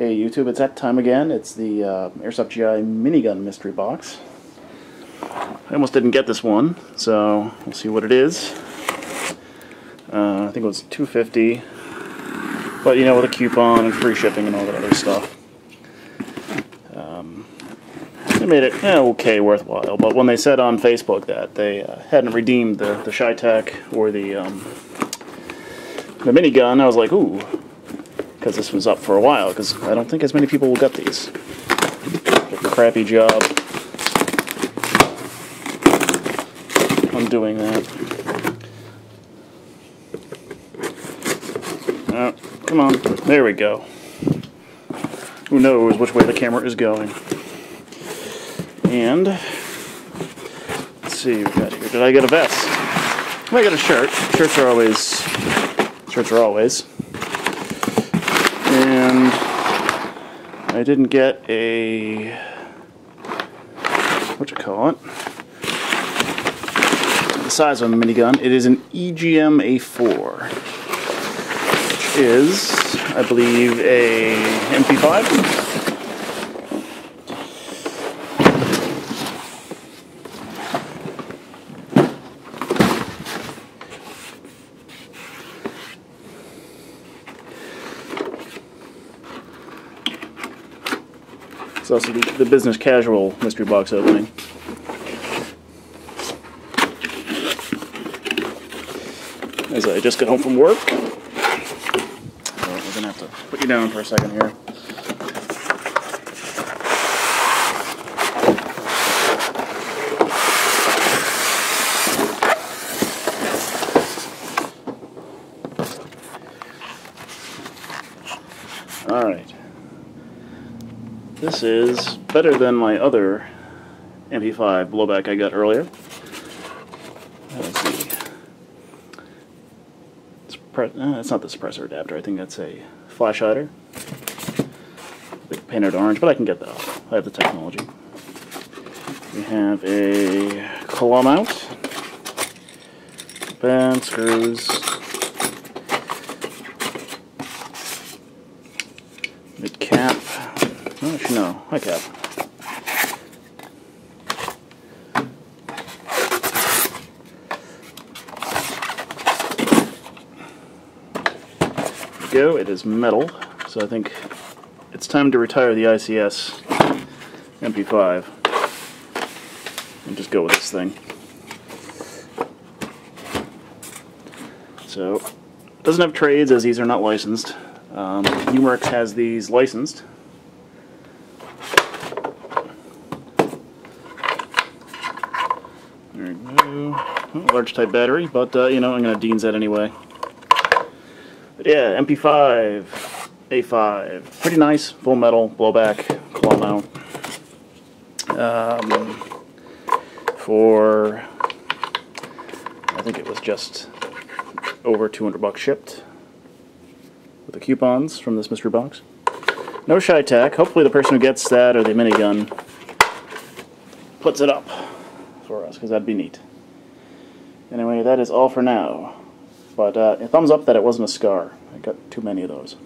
Hey YouTube, it's that time again. It's the uh, Airsoft GI minigun mystery box. I almost didn't get this one, so we'll see what it is. Uh, I think it was 250 but you know, with a coupon and free shipping and all that other stuff. Um, they made it eh, okay worthwhile, but when they said on Facebook that they uh, hadn't redeemed the, the Shytech or the, um, the minigun, I was like, ooh, because this was up for a while, because I don't think as many people will get these. Crappy job I'm doing that. Oh, come on. There we go. Who knows which way the camera is going. And, let's see what we got here. Did I get a vest? I got a shirt. Shirts are always, shirts are always. And I didn't get a, what you call it? The size of a minigun. It is an EGM A4, which is, I believe, a MP5. It's also the, the business casual mystery box opening. As I just got home from work. So we're gonna have to put you down for a second here. Alright. This is better than my other MP5 blowback I got earlier. Let's see. It's uh, that's not the suppressor adapter. I think that's a flash hider. Painted orange, but I can get that off. I have the technology. We have a claw mount, band screws, mid cap. No, I cap. go. It is metal, so I think it's time to retire the ICS MP5 and just go with this thing. So, doesn't have trades as these are not licensed. Um, has these licensed. There we go. Large type battery, but uh, you know, I'm going to Dean's that anyway. But yeah, MP5, A5, pretty nice, full metal, blowback, claw mount. Um, for, I think it was just over 200 bucks shipped with the coupons from this mystery box. No Shytech. Hopefully the person who gets that or the minigun puts it up for us, because that'd be neat. Anyway, that is all for now. But uh, a thumbs up that it wasn't a scar. I got too many of those.